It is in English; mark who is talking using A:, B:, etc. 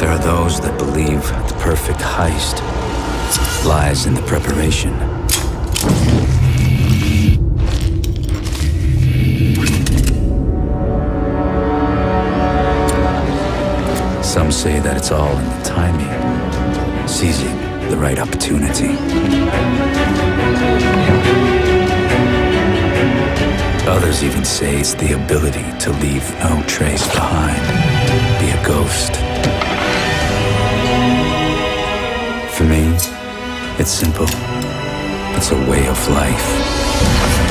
A: those that believe the perfect heist lies in the preparation. Some say that it's all in the timing, seizing the right opportunity. Others even say it's the ability to leave no trace behind, be a ghost. It's simple. It's a way of life.